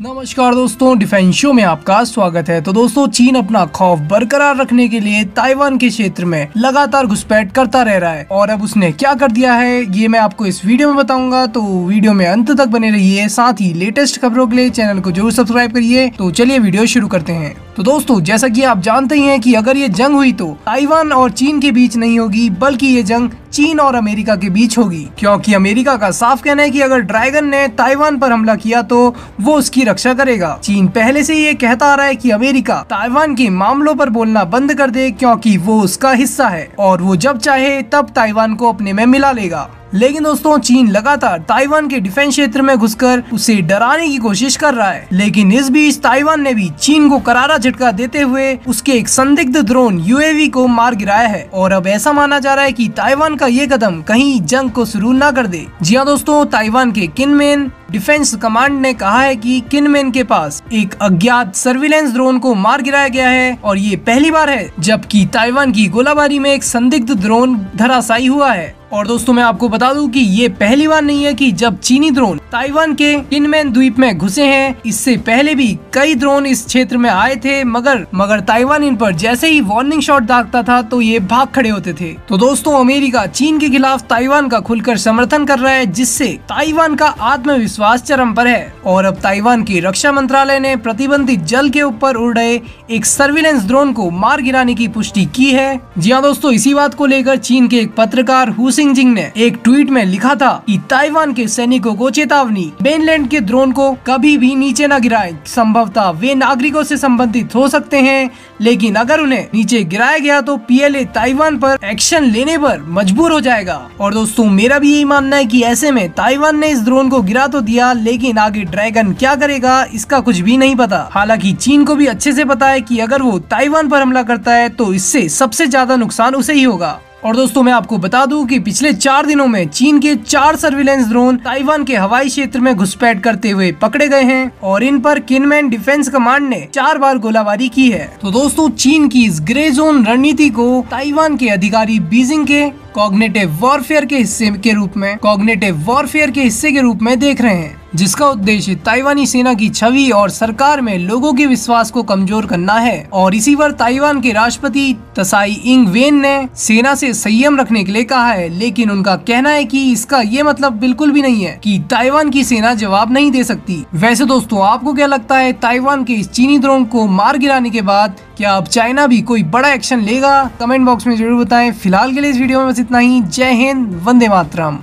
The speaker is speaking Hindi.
नमस्कार दोस्तों, डिफेंस शो में आपका स्वागत है। तो दोस्तों, चीन अपना खौफ बरकरार रखने के लिए ताइवान के क्षेत्र में लगातार घुसपैठ करता रह रहा है। और अब उसने क्या कर दिया है, ये मैं आपको इस वीडियो में बताऊँगा। तो वीडियो में अंत तक बने रहिए, साथ ही लेटेस्ट खबरों के लिए चैनल को ज़रूर सब्सक्राइब करिए। तो चलिए वीडियो शुरू करते हैं। तो दोस्तों, जैसा कि आप जानते ही हैं कि अगर ये जंग हुई तो ताइवान और चीन के बीच नहीं होगी, बल्कि ये जंग चीन और अमेरिका के बीच होगी। क्योंकि अमेरिका का साफ़ कहना है कि अगर ड्रैगन ने ताइवान पर हमला किया तो वो उसकी रक्षा करेगा। चीन पहले से ये कहता आ रहा है कि अमेरिका ताइवान के मामलों पर बोलना बंद कर दे, क्योंकि वो उसका हिस्सा है, और वो जब चाहे तब ताइवान को अपने में मिला लेगा। लेकिन दोस्तों, चीन लगातार ताइवान के डिफेंस क्षेत्र में घुसकर उसे डराने की कोशिश कर रहा है। लेकिन इस बीच ताइवान ने भी चीन को करारा झटका देते हुए उसके एक संदिग्ध ड्रोन यूएवी को मार गिराया है। और अब ऐसा माना जा रहा है कि ताइवान का ये कदम कहीं जंग को शुरू न कर दे। जी हाँ दोस्तों, ताइवान के किनमेन डिफेंस कमांड ने कहा है कि किनमेन के पास एक अज्ञात सर्विलेंस ड्रोन को मार गिराया गया है और ये पहली बार है जबकि ताइवान की गोलाबारी में एक संदिग्ध ड्रोन धराशायी हुआ है। और दोस्तों, मैं आपको बता दूँ कि ये पहली बार नहीं है कि जब चीनी ड्रोन ताइवान के किनमैन द्वीप में घुसे हैं, इससे पहले भी कई ड्रोन इस क्षेत्र में आए थे, मगर मगर ताइवान इन पर जैसे ही वार्निंग शॉट दागता था तो ये भाग खड़े होते थे। तो दोस्तों, अमेरिका चीन के खिलाफ ताइवान का खुलकर समर्थन कर रहा है, जिससे ताइवान का आत्मविश्वास चरम पर है और अब ताइवान की रक्षा मंत्रालय ने प्रतिबंधित जल के ऊपर उड़ रहे एक सर्विलेंस ड्रोन को मार गिराने की पुष्टि की है। जी हाँ दोस्तों, इसी बात को लेकर चीन के एक पत्रकार हुसिंग जिंग ने एक ट्वीट में लिखा था कि ताइवान के सैनिकों को चेतावनी, मेनलैंड के ड्रोन को कभी भी नीचे न गिराए। संभवतः वे नागरिकों से संबंधित हो सकते हैं, लेकिन अगर उन्हें नीचे गिराया गया तो पीएलए ताइवान पर एक्शन लेने पर मजबूर हो जाएगा। और दोस्तों, मेरा भी यही मानना है कि ऐसे में ताइवान ने इस ड्रोन को गिरा तो दिया, लेकिन आगे ड्रैगन क्या करेगा, इसका कुछ भी नहीं पता। हालाँकि चीन को भी अच्छे से पता है कि अगर वो ताइवान पर हमला करता है तो इससे सबसे ज़्यादा नुकसान उसे ही होगा। और दोस्तों, मैं आपको बता दूँ कि पिछले चार दिनों में चीन के चार सर्विलेंस ड्रोन ताइवान के हवाई क्षेत्र में घुसपैठ करते हुए पकड़े गए हैं और इन पर किनमैन डिफेंस कमांड ने चार बार गोलाबारी की है। तो दोस्तों, चीन की इस ग्रे जोन रणनीति को ताइवान के अधिकारी बीजिंग के कॉग्नेटिव वॉरफेयर के हिस्से के रूप में कॉग्नेटिव वॉरफेयर के हिस्से के रूप में देख रहे हैं। जिसका उद्देश्य ताइवानी सेना की छवि और सरकार में लोगों के विश्वास को कमज़ोर करना है। और इसी पर ताइवान के राष्ट्रपति तसाई इंग वेन ने सेना से संयम रखने के लिए कहा है। लेकिन उनका कहना है कि इसका ये मतलब बिल्कुल भी नहीं है कि ताइवान की सेना जवाब नहीं दे सकती। वैसे दोस्तों, आपको क्या लगता है, ताइवान के इस चीनी ड्रोन को मार गिराने के बाद क्या अब चाइना भी कोई बड़ा एक्शन लेगा? कमेंट बॉक्स में ज़रूर बताएँ। फ़िलहाल के लिए इस वीडियो में बस इतना ही। जय हिंद, वंदे मातरम।